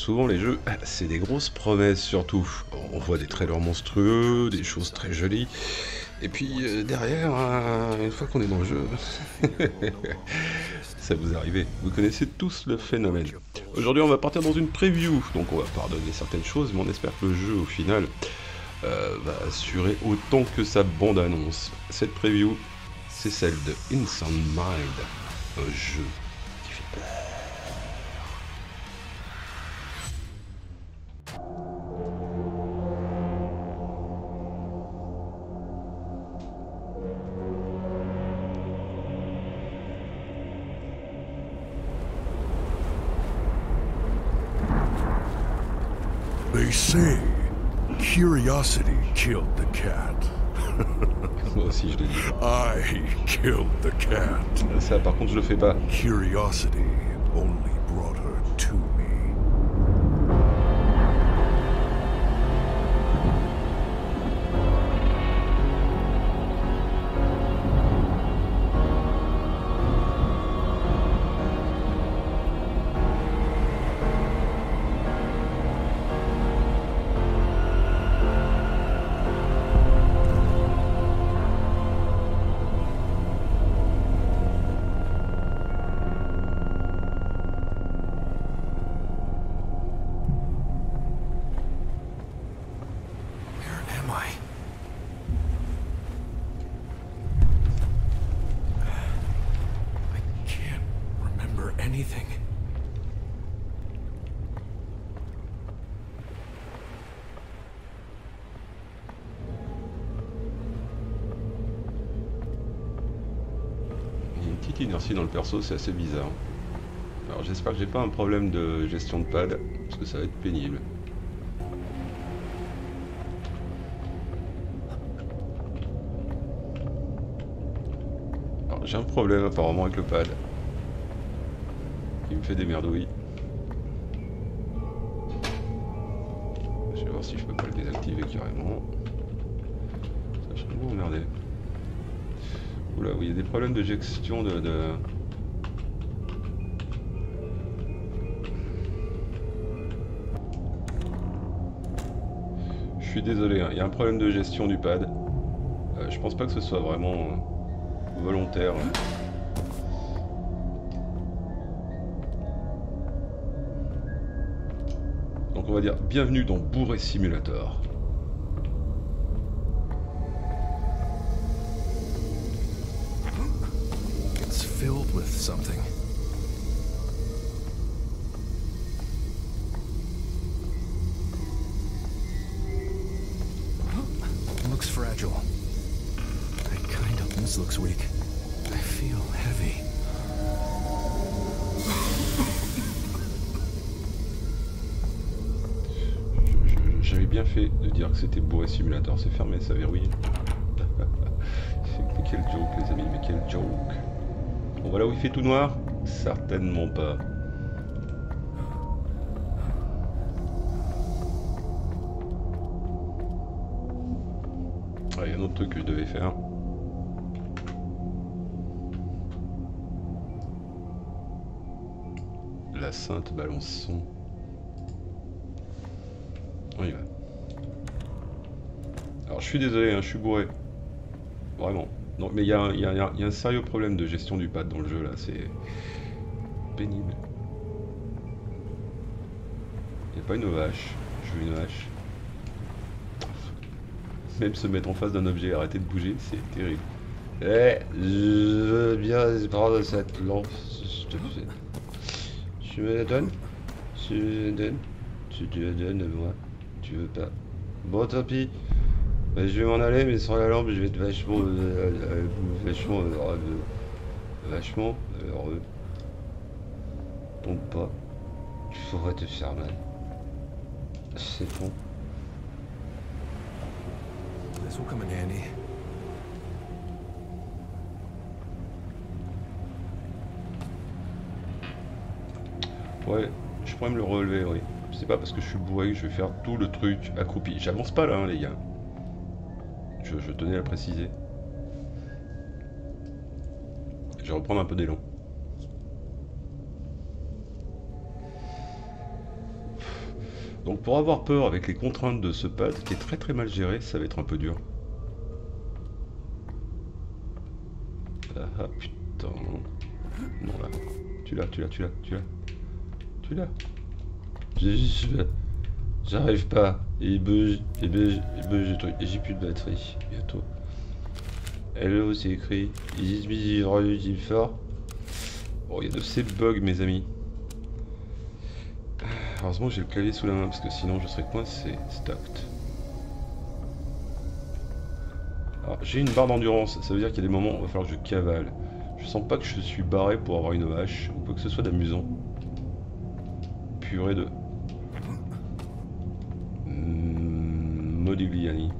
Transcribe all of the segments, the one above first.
souvent les jeux, c'est des grosses promesses surtout. On voit des trailers monstrueux, des choses très jolies. Et puis euh, derrière, euh, une fois qu'on est dans le jeu, ça vous arrive. Vous connaissez tous le phénomène. Aujourd'hui, on va partir dans une preview, donc on va pardonner certaines choses, mais on espère que le jeu, au final, euh, va assurer autant que sa bande-annonce. Cette preview, c'est celle de Inside Mind, un jeu qui fait peur. They say curiosity killed the cat. Moi aussi, je l'ai dit. I killed the cat. Ça, par contre, je le fais pas. Curiosity only inertie dans le perso, c'est assez bizarre. Alors j'espère que j'ai pas un problème de gestion de pad, parce que ça va être pénible. J'ai un problème apparemment avec le pad. Il me fait des merdouilles. Je vais voir si je peux pas le désactiver carrément. Ça je vraiment emmerdé. Il y a des problèmes de gestion de... Je suis désolé, hein, il y a un problème de gestion du pad. Euh, je pense pas que ce soit vraiment euh, volontaire. Donc on va dire bienvenue dans Bourré Simulator. With something. Looks fragile. I kind of. This looks weak. I feel heavy. Je- je- J'avais bien fait de dire que c'était Bourré Simulator, c'est fermé, ça verrouille. mais quel joke les amis, mais quel joke. Bon voilà où il fait tout noir Certainement pas. Ah, il y a un autre truc que je devais faire. La sainte balance son. On y va. Alors je suis désolé, hein, je suis bourré. Vraiment. Non, mais il y, a un- sérieux problème de gestion du pad dans le jeu là, c'est pénible. Il a pas une vache. Je veux une vache. Même se mettre en face d'un objet et arrêter de bouger, c'est terrible. Eh, je veux bien prendre cette lampe, s'il te plaît. Tu me la donnes Tu me la donnes Tu te la donnes à moi Tu veux pas Bon, tant pis. Bah, je vais m'en aller, mais sans la lampe, je vais être vachement. euh, euh, vachement. euh, euh, vachement. heureux. Tombe pas. Tu pourrais te faire mal. C'est bon. This will come in handy. Ouais, je pourrais me le relever, oui. C'est pas parce que je suis bourré que je vais faire tout le truc accroupi. J'avance pas là, hein, les gars. Je, tenais à le préciser. Je vais reprendre un peu d'élan. Donc pour avoir peur avec les contraintes de ce pad qui est très très mal géré, ça va être un peu dur. Ah, putain. Non là. Tu l'as, tu l'as, tu l'as, tu l'as. Tu l'as. J'arrive pas. Il bouge, il bouge, il. Et j'ai plus de batterie. Bientôt. Hello, c'est écrit? Is busy ready fort. Bon, il y a de ces bugs, mes amis. Heureusement, j'ai le clavier sous la main parce que sinon je serais coincé. Stacked. Alors, j'ai une barre d'endurance. Ça veut dire qu'il y a des moments où il va falloir que je cavale. Je sens pas que je suis barré pour avoir une hache ou quoi que ce soit d'amusant. Purée de. Modigliani.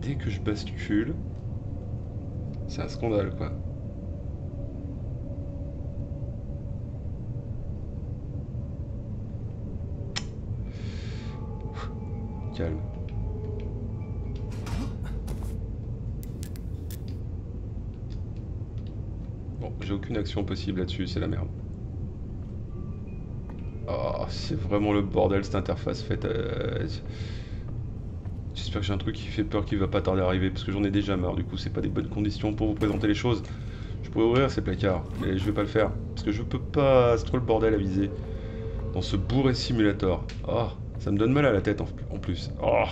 Dès que je bascule, c'est un scandale quoi. Calme. Bon, j'ai aucune action possible là-dessus, c'est la merde. Oh, c'est vraiment le bordel cette interface faite. euh, J'espère que j'ai un truc qui fait peur qui va pas tarder à arriver parce que j'en ai déjà marre. Du coup, c'est pas des bonnes conditions pour vous présenter les choses. Je pourrais ouvrir ces placards, mais je vais pas le faire parce que je peux pas. C'est trop le bordel à viser dans ce bourré simulator. Oh, ça me donne mal à la tête en, plus. Oh,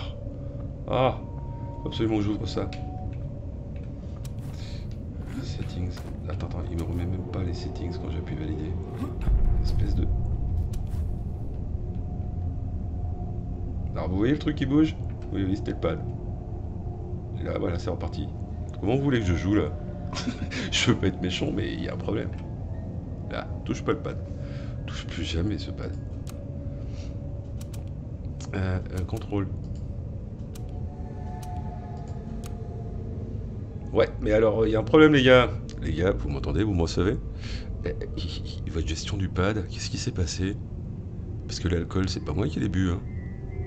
faut absolument que j'ouvre ça. Settings. Attends, attends, il me remet même pas les settings quand j'appuie valider. Espèce de. Vous voyez le truc qui bouge Oui, oui, c'était le pad. Et là, voilà, c'est reparti. Comment vous voulez que je joue là Je veux pas être méchant, mais il y a un problème. Là, touche pas le pad. Touche plus jamais ce pad. Euh, euh, contrôle. Ouais, mais alors, il y a un problème, les gars. Les gars, vous m'entendez, vous me recevez Euh, Votre gestion du pad, qu'est-ce qui s'est passé? Parce que l'alcool, c'est pas moi qui l'ai bu, hein.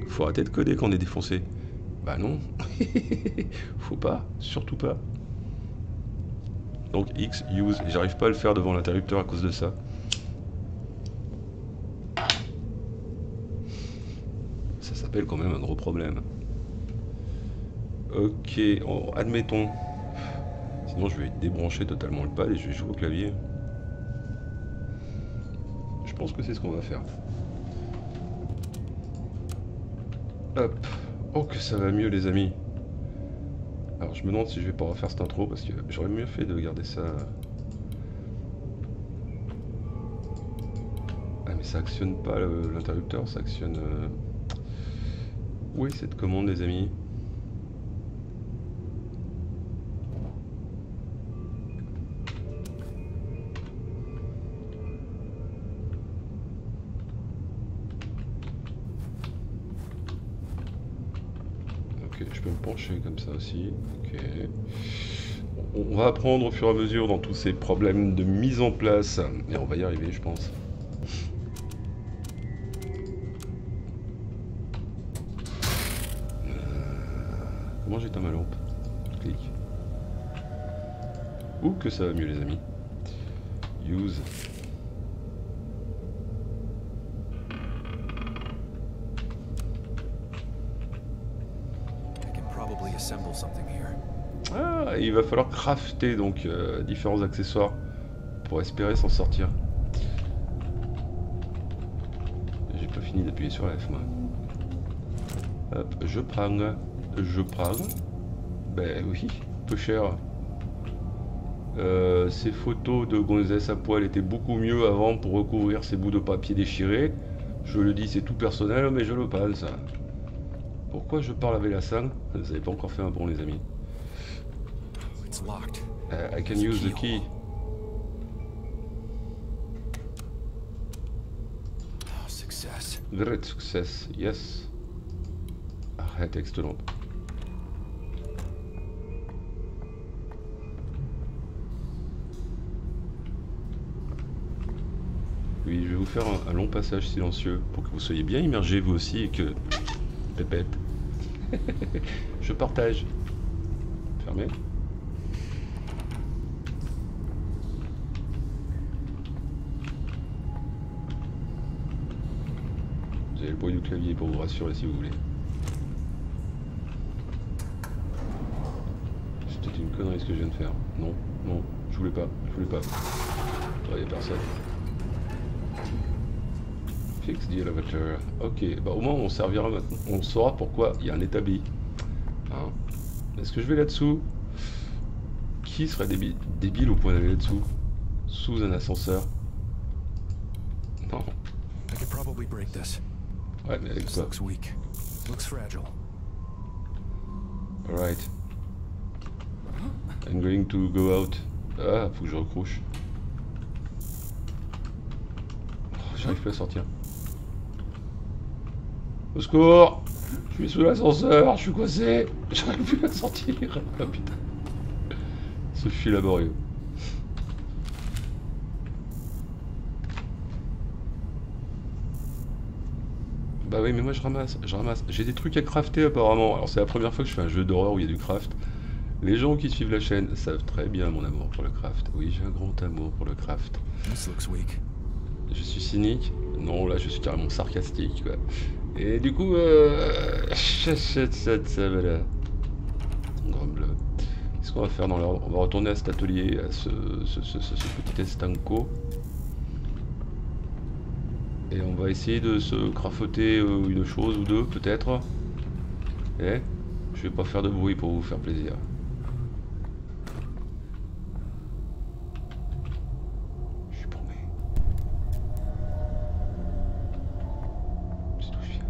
Faut arrêter de coder quand on est défoncé. Bah non. Faut pas, surtout pas. Donc X, use, j'arrive pas à le faire devant l'interrupteur à cause de ça. Ça s'appelle quand même un gros problème. Ok, admettons. Sinon je vais débrancher totalement le pad et je vais jouer au clavier. Je pense que c'est ce qu'on va faire. Hop. Oh que ça va mieux les amis. Alors je me demande si je vais pas refaire cette intro parce que j'aurais mieux fait de garder ça. Ah mais ça actionne pas l'interrupteur, ça actionne... euh, Où est cette commande les amis peux me pencher comme ça aussi. Ok. On va apprendre au fur et à mesure dans tous ces problèmes de mise en place. Et on va y arriver, je pense. Euh, Comment j'éteins ma lampe? Clic. Ouh, que ça va mieux, les amis. Use. Ah, il va falloir crafter donc euh, différents accessoires pour espérer s'en sortir. J'ai pas fini d'appuyer sur F moi. Hop, je prends, je prends. Ben oui, peu cher. Euh, ces photos de gonzesse à poil étaient beaucoup mieux avant pour recouvrir ces bouts de papier déchirés. Je le dis, c'est tout personnel, mais je le pense. Pourquoi je parle avec la sang Vous n'avez pas encore fait un bon, les amis. It's locked. Uh, I can use the key. Oh, success. Great success, yes. Arrête, excellent. Oui, je vais vous faire un, un long passage silencieux pour que vous soyez bien immergés vous aussi et que... Répète. Je partage. Fermé. J'ai le bruit du clavier pour vous rassurer si vous voulez. C'était une connerie ce que je viens de faire. Non, non, je voulais pas, je voulais pas. Il y a personne. Fix the elevator. Ok, bah au moins on servira maintenant. On saura pourquoi il y a un établi. Hein. Est-ce que je vais là-dessous? Qui serait débile, débile au point d'aller là-dessous? Sous un ascenseur? Non. I could probably break this. Ouais, mais avec This quoi? looks weak. Looks fragile. Alright. I'm going to go out. Ah, faut que je recrouche. Oh, J'arrive plus à sortir. Au secours Je suis sous l'ascenseur, je suis coincé J'arrive plus à sortir Ah putain. Ce fut laborieux. Bah oui, mais moi je ramasse, je ramasse. J'ai des trucs à crafter apparemment. Alors c'est la première fois que je fais un jeu d'horreur où il y a du craft. Les gens qui suivent la chaîne savent très bien mon amour pour le craft. Oui, j'ai un grand amour pour le craft. This looks weak. Je suis cynique Non, là je suis carrément sarcastique quoi. Et du coup, euh... Qu'est-ce qu'on va faire dans l'ordre? On va retourner à cet atelier, à ce, ce, petit estanco. Et on va essayer de se crafoter euh, une chose ou deux peut-être. Eh Je vais pas faire de bruit pour vous faire plaisir. Je suis paumé. C'est d'où je viens.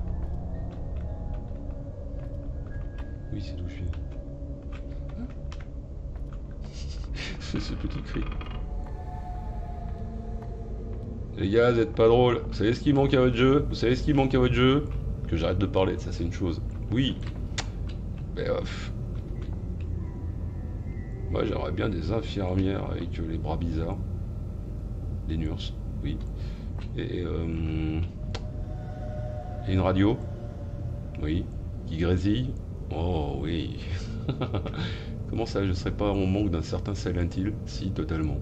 Oui, c'est d'où je viens. Hein C'est ce petit cri. Les gars, vous pas drôles. Vous savez ce qui manque à votre jeu? Vous savez ce qui manque à votre jeu? Que j'arrête de parler, ça c'est une chose. Oui. Mais euh, pff. Moi j'aimerais bien des infirmières avec euh, les bras bizarres. Des nurses, oui. Et, euh, et une radio. Oui. Qui grésille. Oh oui. Comment ça, je serais pas en manque d'un certain Silent Hill? Si, totalement.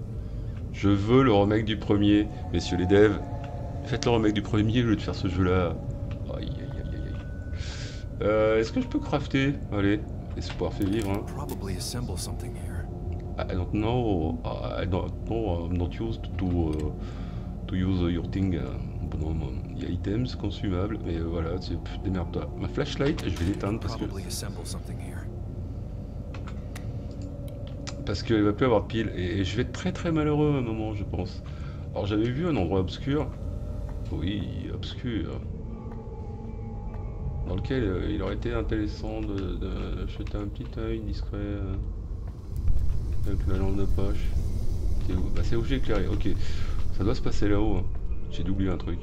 Je veux le remake du premier, messieurs les devs. Faites le remake du premier au lieu de faire ce jeu-là. Aïe, aïe, aïe, aïe, aïe. Euh, Est-ce que je peux crafter? Allez, espoir fait vivre. Hein. Here. I don't know. I don't know. I'm not used to uh, to use your thing. bonhomme. Il y a items consommables, mais voilà, démerde-toi. Ma flashlight, je vais l'éteindre parce que parce qu'il va plus avoir pile et, je vais être très très malheureux à un moment, je pense. Alors j'avais vu un endroit obscur. Oui, obscur. Dans lequel euh, il aurait été intéressant de, jeter un petit œil discret euh, avec la lampe de poche. C'est où? Bah où j'ai éclairé, ok. Ça doit se passer là-haut. hein. J'ai oublié un truc.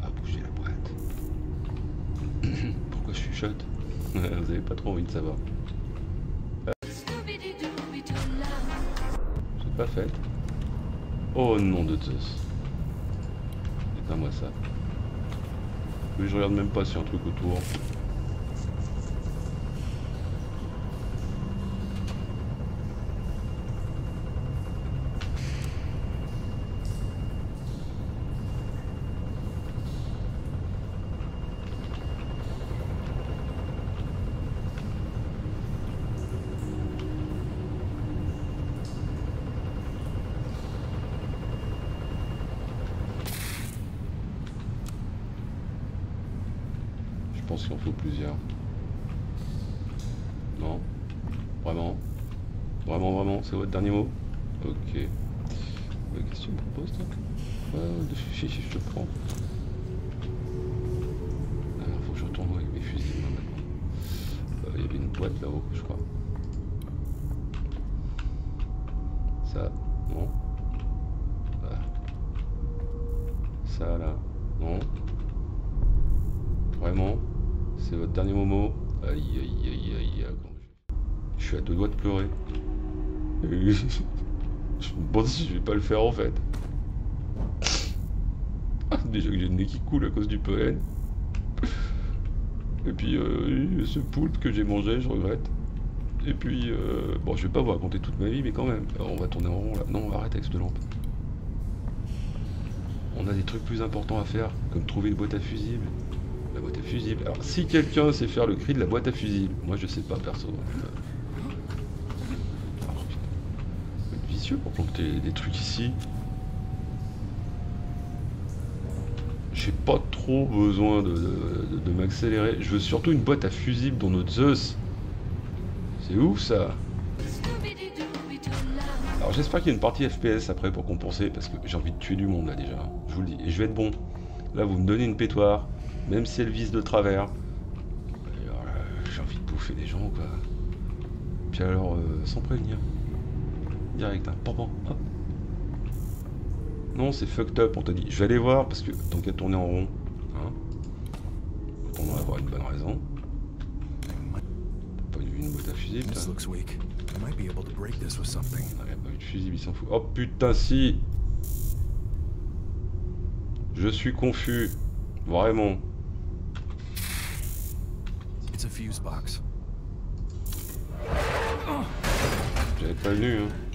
pas bouger la boîte. Pourquoi je chuchote Vous avez pas trop envie de savoir. J'ai pas fait. Oh nom de Zeus. Éteins-moi ça. Oui, je regarde même pas sur un truc autour. C'est votre dernier mot Ok. Qu'est-ce que tu me proposes, toi Ouais, je te prends. Alors, faut que je retourne avec mes fusils, maintenant. Euh, Il y avait une boîte là-haut, je crois. Ça, non. Ça, là, non Vraiment C'est votre dernier moment Aïe aïe aïe aïe aïe. je- Je suis à deux doigts de pleurer. Je me demande si je vais pas le faire en fait. Déjà que j'ai le nez qui coule à cause du pollen. Et puis euh, ce poulpe que j'ai mangé, je regrette. Et puis, euh, bon, je vais pas vous raconter toute ma vie, mais quand même, on va tourner en rond là. Non, arrêter avec cette lampe. On a des trucs plus importants à faire, comme trouver une boîte à fusibles. La boîte à fusibles. Alors, si quelqu'un sait faire le cri de la boîte à fusibles, moi je sais pas perso. Oh, putain. Pour planter des trucs ici. J'ai pas trop besoin de, de- m'accélérer. Je veux surtout une boîte à fusibles dans notre Zeus. C'est ouf ça. Alors j'espère qu'il y a une partie FPS après pour compenser parce que j'ai envie de tuer du monde là déjà. Je vous le dis. Et je vais être bon. Là vous me donnez une pétoire, même si elle vise de travers. Là, J'ai envie de bouffer des gens quoi. Puis alors euh, sans prévenir. Direct, hein. Pan, pan, hop. Non, c'est fucked up, on t'a dit. Je vais aller voir parce que tant qu'à tourner en rond, hein. Autant en avoir une bonne raison. T'as pas eu une boîte à fusible, This toi looks weak. I might be able to break this with something. Ah, y a pas eu de fusible, il s'en fout. Oh putain, si Je suis confus. Vraiment. J'avais prévenu, hein.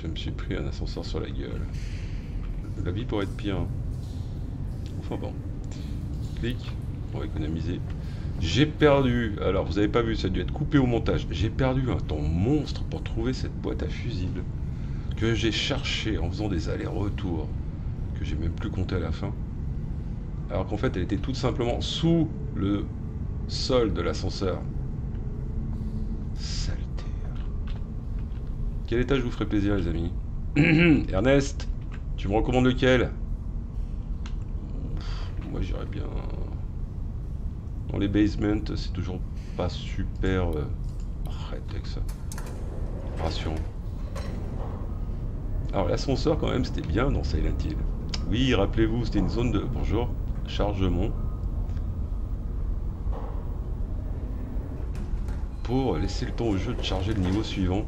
Je me suis pris un ascenseur sur la gueule. La vie pourrait être pire. Enfin bon. Clic. Va économiser. J'ai perdu. Alors, vous avez pas vu, ça a dû être coupé au montage. J'ai perdu un temps monstre pour trouver cette boîte à fusibles. Que j'ai cherché en faisant des allers-retours. Que j'ai même plus compté à la fin. Alors qu'en fait, elle était tout simplement sous le sol de l'ascenseur. Quel étage vous ferait plaisir, les amis Ernest, tu me recommandes lequel Moi, j'irais bien. Dans les basements, c'est toujours pas super. euh, Arrête ça. Rassurant. Alors, l'ascenseur, quand même, c'était bien dans Silent Hill. Oui, rappelez-vous, c'était une zone de. Bonjour. Chargement. Pour laisser le temps au jeu de charger le niveau suivant.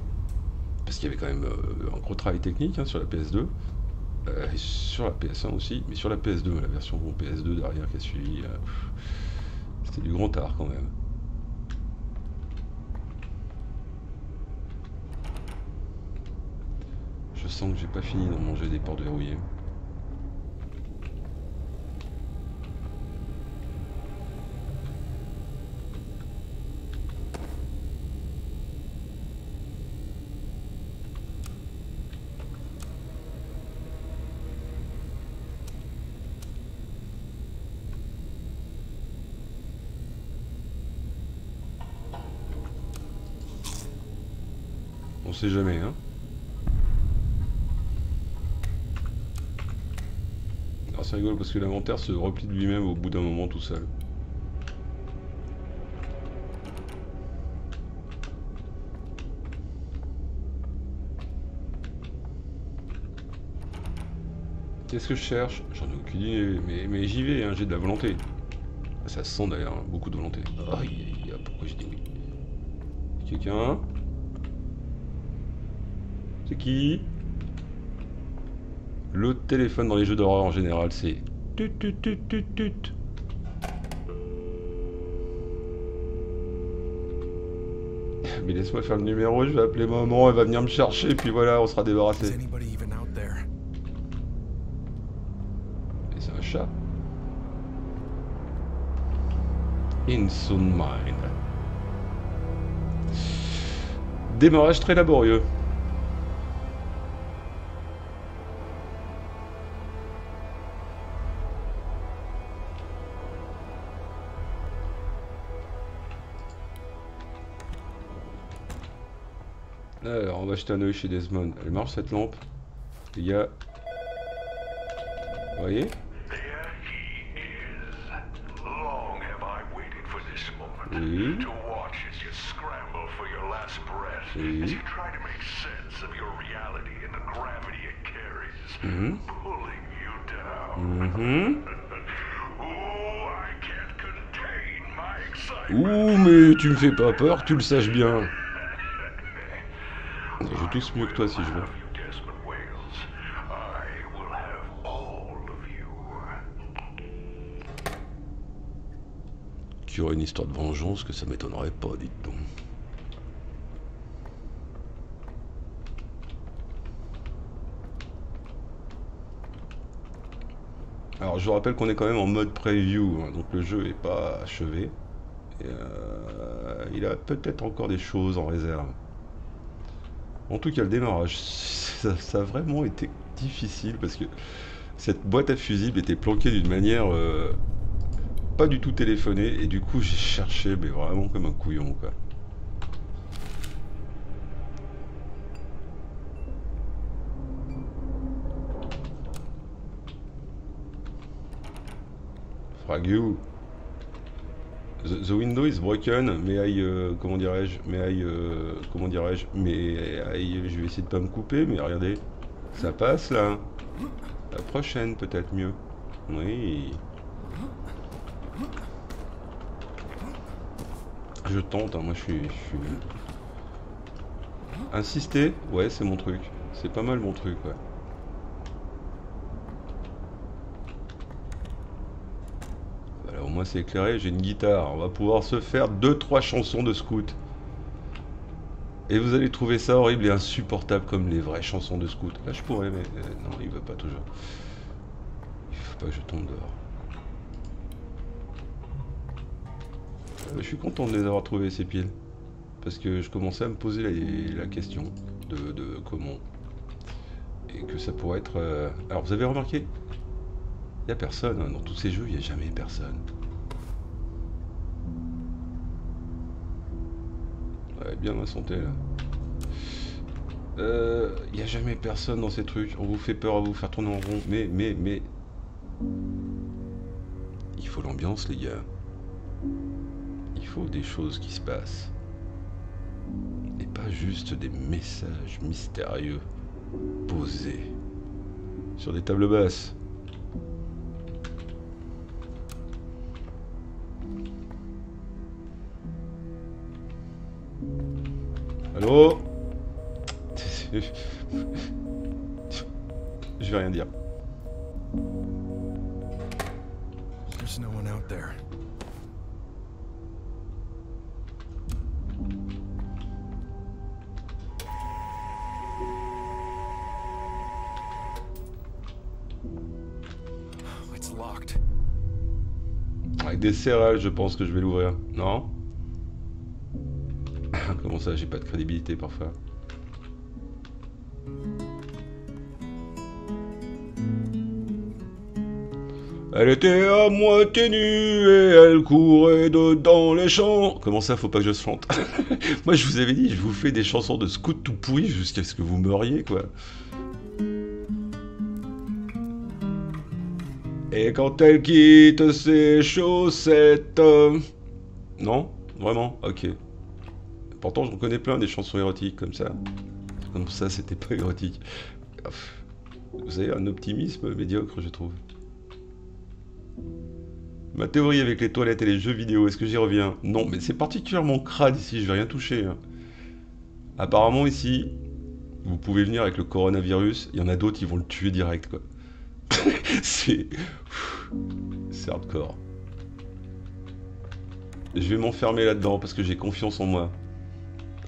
Parce qu'il y avait quand même euh, un gros travail technique hein, sur la PS2. euh, sur la PS1 aussi. Mais sur la PS2, la version bon, PS2 derrière qui a suivi. euh, c'était du grand art quand même. Je sens que j'ai pas fini d'en manger des portes verrouillées. Sait jamais, hein. Alors c'est rigolo parce que l'inventaire se replie de lui-même au bout d'un moment tout seul. Qu'est-ce que je cherche? J'en ai aucune idée, mais, mais j'y vais, hein, j'ai de la volonté. Ça se sent d'ailleurs, hein, beaucoup de volonté. Aïe, aïe, aïe, pourquoi j'ai dit oui? Quelqu'un? Qui Le téléphone dans les jeux d'horreur en général, c'est... Tut, tut, tut, tut, tut. Mais laisse-moi faire le numéro, je vais appeler maman, elle va venir me chercher, puis voilà, on sera débarrassé. Et c'est un chat. In sound mind. Démarrage très laborieux. Va un chez Desmond. Elle marche cette lampe Les gars. Vous voyez? Oui. Oui. Excitement. Ouh, mais tu me fais pas peur, tu le saches bien. Tousse mieux que toi si je veux. Qu'il y aurait une histoire de vengeance, que ça m'étonnerait pas, dites donc. Alors je vous rappelle qu'on est quand même en mode preview, hein, donc le jeu est pas achevé. Et, euh, il a peut-être encore des choses en réserve. En tout cas, le démarrage, ça, a vraiment été difficile parce que cette boîte à fusibles était planquée d'une manière euh, pas du tout téléphonée et du coup j'ai cherché mais vraiment comme un couillon quoi. Frag you. The, window is broken, mais I, euh, comment dirais-je, mais I, euh, comment dirais-je, mais I- je vais essayer de pas me couper, mais regardez, ça passe là. La prochaine peut-être mieux. Oui. Je tente, hein, moi je suis, je suis. Insister, ouais c'est mon truc. C'est pas mal mon truc, ouais. Moins c'est éclairé, j'ai une guitare. On va pouvoir se faire deux trois chansons de scout. Et vous allez trouver ça horrible et insupportable comme les vraies chansons de scout. Là je pourrais, mais euh, non, il veut pas toujours. Il faut pas que je tombe dehors. Euh, je suis content de les avoir trouvés ces piles. Parce que je commençais à me poser la, question de, de comment. Et que ça pourrait être... euh, Alors vous avez remarqué? Il n'y a personne. hein. Dans tous ces jeux, il n'y a jamais personne. Bien ma santé là. Euh, Il n'y a jamais personne dans ces trucs. On vous fait peur à vous faire tourner en rond. Mais, mais, mais... Il faut l'ambiance les gars. Il faut des choses qui se passent. Et pas juste des messages mystérieux posés sur des tables basses. Allô Je vais rien dire. There's no one out there. Oh, It's locked. Avec des céréales, je pense que je vais l'ouvrir. Non? Ça, j'ai pas de crédibilité parfois Elle était à moitié nue et elle courait dedans les champs. Comment ça, faut pas que je chante Moi, je vous avais dit, je vous fais des chansons de scout tout pourri jusqu'à ce que vous meuriez, quoi. Et quand elle quitte ses chaussettes. euh, Non Vraiment Ok. Pourtant, j'en connais plein des chansons érotiques comme ça. Comme ça, c'était pas érotique. Vous avez un optimisme médiocre, je trouve. Ma théorie avec les toilettes et les jeux vidéo, est-ce que j'y reviens? Non, mais c'est particulièrement crade ici, je vais rien toucher. hein. Apparemment, ici, vous pouvez venir avec le coronavirus, il y en a d'autres, ils vont le tuer direct, quoi. c'est. C'est hardcore. Je vais m'enfermer là-dedans parce que j'ai confiance en moi.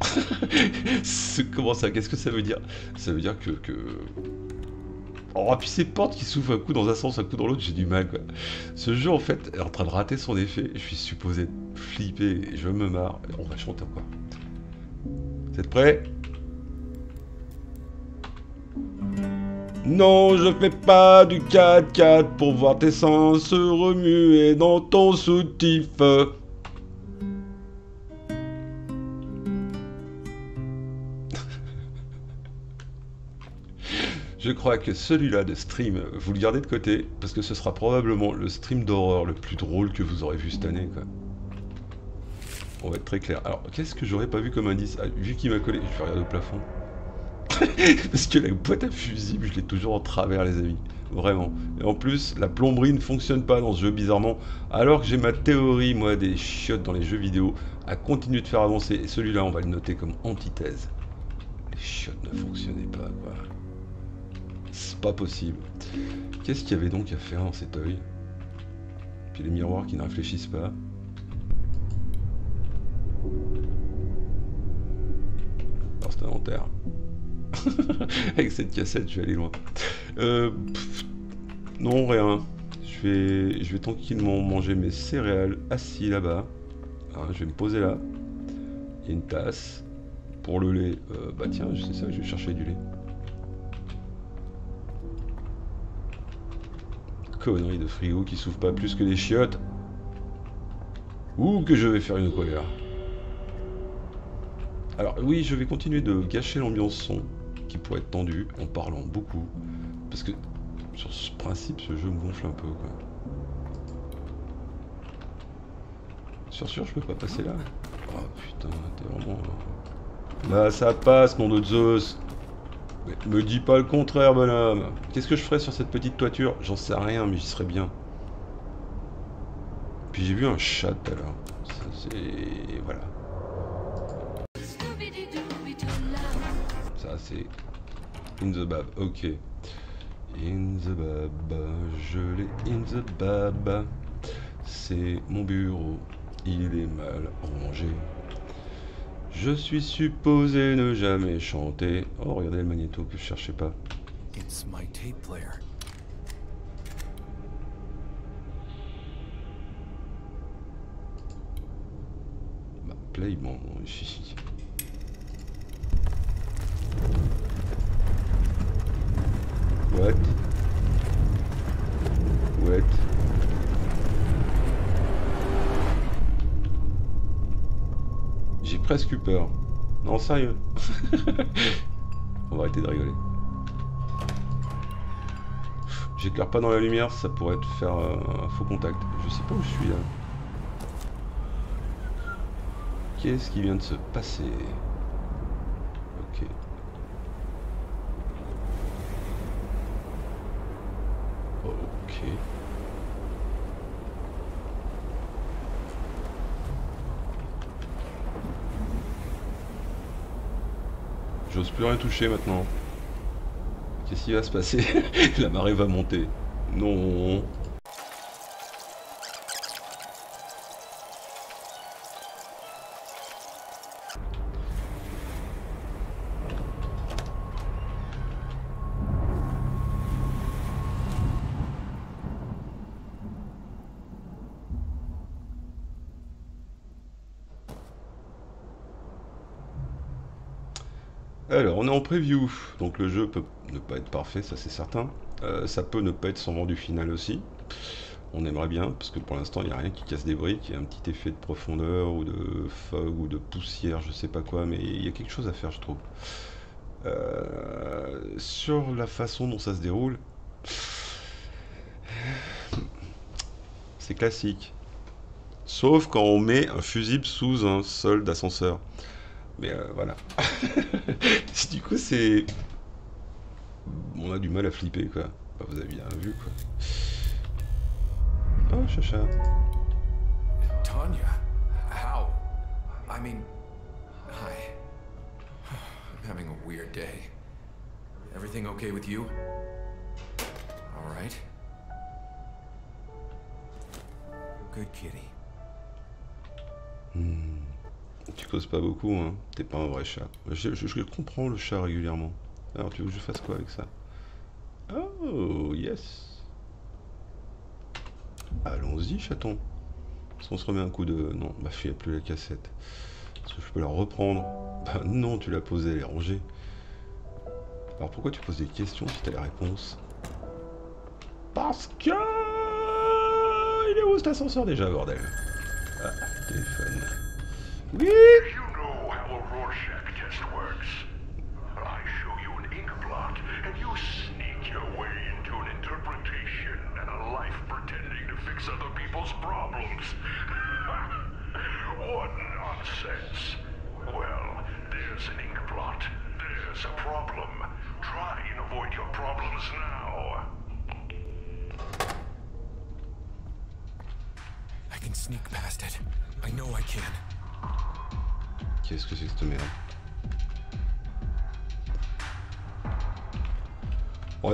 Comment ça Qu'est-ce que ça veut dire? Ça veut dire que. que... Oh, puis ces portes qui s'ouvrent un coup dans un sens, un coup dans l'autre, j'ai du mal quoi. Ce jeu en fait est en train de rater son effet. Je suis supposé flipper, je me marre. On va chanter encore. Vous êtes prêts? Non, je fais pas du 4-4 pour voir tes seins se remuer dans ton soutif. Je crois que celui-là de stream, vous le gardez de côté, parce que ce sera probablement le stream d'horreur le plus drôle que vous aurez vu cette année. On va être très clair. Alors, qu'est-ce que j'aurais pas vu comme indice? Ah, Vu qu'il m'a collé, je vais regarder au plafond. Parce que la boîte à fusibles, je l'ai toujours en travers, les amis. Vraiment. Et en plus, la plomberie ne fonctionne pas dans ce jeu, bizarrement. Alors que j'ai ma théorie, moi, des chiottes dans les jeux vidéo, à continuer de faire avancer. Et celui-là, on va le noter comme antithèse. Les chiottes ne fonctionnaient pas, quoi. C'est pas possible. Qu'est-ce qu'il y avait donc à faire dans cet œil? Puis les miroirs qui ne réfléchissent pas. Alors cet inventaire. Avec cette cassette, je vais aller loin. Euh, non, rien. Je vais, je vais tranquillement manger mes céréales assis là-bas. Hein, je vais me poser là. Il y a une tasse. Pour le lait, euh, bah tiens, c'est ça, je vais chercher du lait. Connerie de frigo qui souffre pas plus que des chiottes. Ou que je vais faire une colère. Alors oui, je vais continuer de gâcher l'ambiance son qui pourrait être tendue en parlant beaucoup. Parce que sur ce principe, ce jeu me gonfle un peu. Quoi. Sûr sûr, je peux pas passer là? Oh putain, t'es vraiment... Là, ça passe, nom de Zeus mais me dis pas le contraire, bonhomme Qu'est-ce que je ferais sur cette petite toiture? J'en sais rien, mais j'y serais bien. Puis j'ai vu un chat tout à l'heure. Ça, c'est... Voilà. Ça, c'est... In the bab, ok. In the bab, je l'ai in the bab. C'est mon bureau, il est mal rangé. Je suis supposé ne jamais chanter. Oh, regardez le magnéto que je cherchais pas. It's my tape player. Bah, play, bon, What? Eu peur. Non, sérieux. On va arrêter de rigoler. J'éclaire pas dans la lumière, ça pourrait te faire euh, un faux contact. Je sais pas où je suis là. Qu'est-ce qui vient de se passer Ok. Ok. J'ose plus rien toucher maintenant. Qu'est-ce qui va se passer? La marée va monter. Non. Alors, on est en preview, donc le jeu peut ne pas être parfait, ça c'est certain. Euh, ça peut ne pas être sans rendu final aussi. On aimerait bien, parce que pour l'instant il n'y a rien qui casse des briques, il y a un petit effet de profondeur ou de fog ou de poussière, je sais pas quoi, mais il y a quelque chose à faire je trouve. Euh, sur la façon dont ça se déroule, c'est classique. Sauf quand on met un fusible sous un sol d'ascenseur. Mais euh, voilà. du coup, c'est. On a du mal à flipper, quoi. Bah, vous avez bien vu, quoi. Oh, chacha. Tanya? How? I mean, hi. I'm having a weird day. Everything okay with you? All right. Good kitty. Hmm. Tu causes pas beaucoup, hein. T'es pas un vrai chat. Je, comprends le chat régulièrement. Alors, tu veux que je fasse quoi avec ça? Oh, yes. Allons-y, chaton. Est-ce qu'on se remet un coup de... Non, bah, il n'y a plus la cassette. Est-ce que je peux la reprendre? Bah non, tu l'as posée, elle est rangée. Alors pourquoi tu poses des questions si t'as les réponses Parce que... Il est où cet ascenseur déjà, bordel? Ah, téléphone. Oui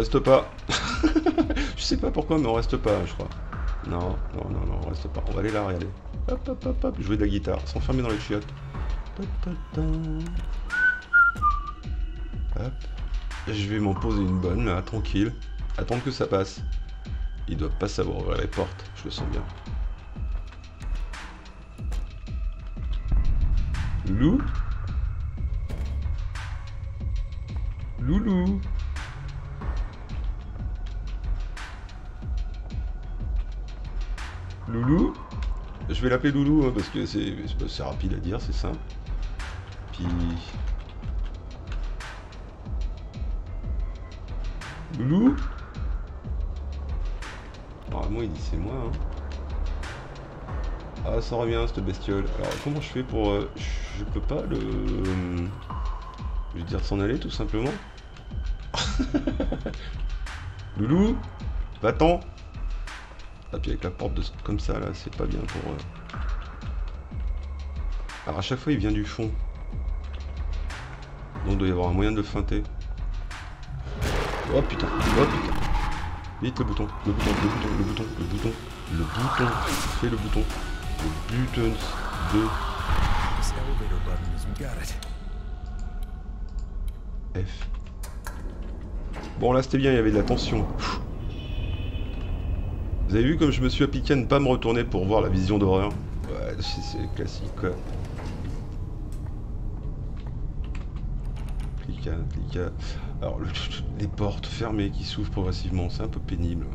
reste pas. je sais pas pourquoi, mais on reste pas, je crois. Non, non, non, non, on reste pas. On va aller là, regardez. Hop, hop, hop, hop, jouer de la guitare, s'enfermer dans les chiottes. Hop. Je vais m'en poser une bonne là, tranquille. Attendre que ça passe. Il doit pas savoir ouvrir les portes, je le sens bien. Loulou? Loulou? Loulou Je vais l'appeler Loulou hein, parce que c'est rapide à dire, c'est simple. Puis... Loulou Normalement il dit c'est moi. Hein. Ah ça revient cette bestiole. Alors comment je fais pour... euh, je peux pas le... Je vais dire s'en aller tout simplement? Loulou Va-t'en Ah puis avec la porte de... comme ça là, c'est pas bien pour... euh. Alors à chaque fois il vient du fond. Donc il doit y avoir un moyen de le feinter. Oh putain, oh putain. Vite le bouton, le bouton, le bouton, le bouton, le bouton, le bouton. Fais le bouton. Le button de This elevator button is we got it. F. Bon là c'était bien, il y avait de la tension. Vous avez vu comme je me suis appliqué à ne pas me retourner pour voir la vision d'horreur Ouais, c'est classique quoi. Clica, clica. Alors le- les portes fermées qui s'ouvrent progressivement, c'est un peu pénible.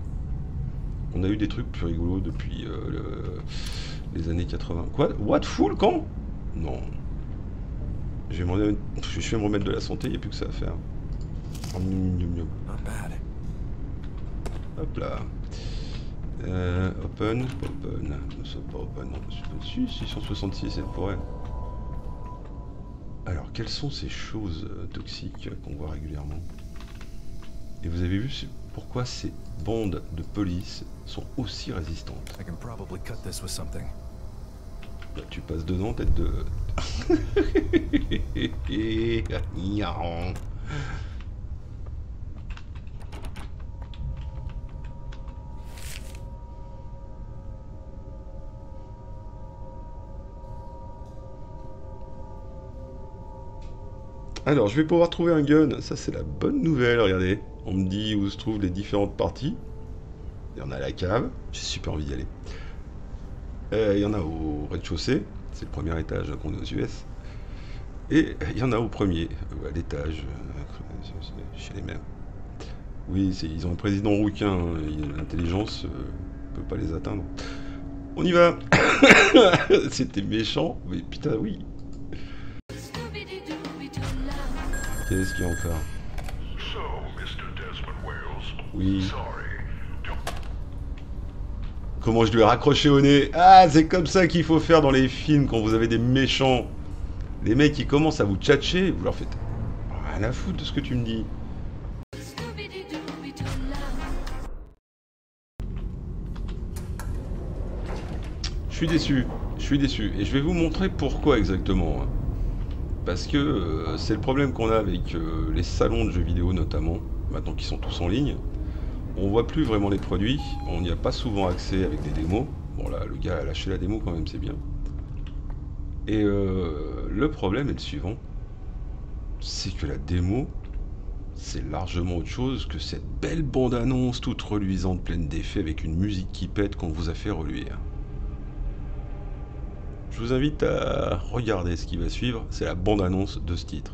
On a eu des trucs plus rigolos depuis euh, le- les années 80. Quoi? What Full quand? Non. Je vais, je vais me remettre de la santé, il n'y a plus que ça à faire. Hop là. Euh, open, open. C'est pas open, non. c'est pas- Si, 666, elle pourrait. Alors, quelles sont ces choses euh, toxiques qu'on voit régulièrement? Et vous avez vu pourquoi ces bandes de police sont aussi résistantes? Bah, tu passes dedans, tête de. Alors, je vais pouvoir trouver un gun. Ça, c'est la bonne nouvelle, regardez. On me dit où se trouvent les différentes parties. Il y en a à la cave. J'ai super envie d'y aller. Euh, Il y en a au rez-de-chaussée, c'est le premier étage qu'on est aux US. Et il y en a au premier, euh, à l'étage, euh, chez les mêmes. Oui, ils ont un président rouquin, hein, l'intelligence euh, peut pas les atteindre. On y va C'était méchant, mais putain oui Qu'est-ce qu'il y a encore. Oui. Comment je lui ai raccroché au nez? Ah, c'est comme ça qu'il faut faire dans les films quand vous avez des méchants. Les mecs qui commencent à vous tchatcher, vous leur faites rien à foutre de ce que tu me dis. Je suis déçu, je suis déçu. Et je vais vous montrer pourquoi exactement. Parce que euh, c'est le problème qu'on a avec euh, les salons de jeux vidéo notamment, maintenant qu'ils sont tous en ligne. On voit plus vraiment les produits, on n'y a pas souvent accès avec des démos. Bon là, le gars a lâché la démo quand même, c'est bien. Et euh, le problème est le suivant, c'est que la démo, c'est largement autre chose que cette belle bande-annonce toute reluisante, pleine d'effets, avec une musique qui pète qu'on vous a fait reluire. Je vous invite à regarder ce qui va suivre, c'est la bande-annonce de ce titre.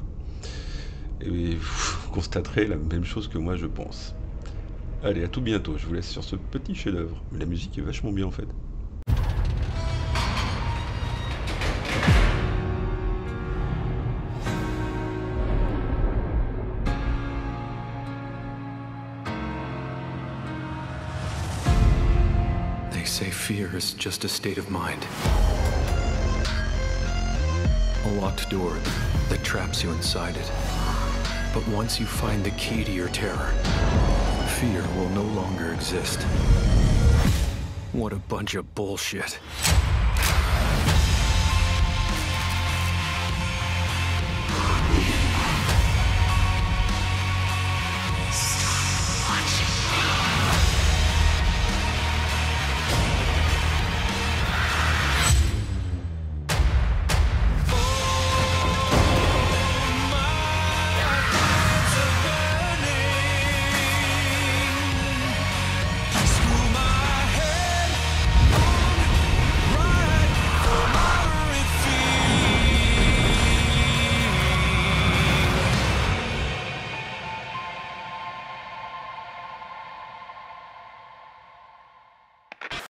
Et vous constaterez la même chose que moi je pense. Allez, à tout bientôt, je vous laisse sur ce petit chef-d'œuvre. La musique est vachement bien en fait. A locked door that traps you inside it. But once you find the key to your terror, fear will no longer exist. What a bunch of bullshit.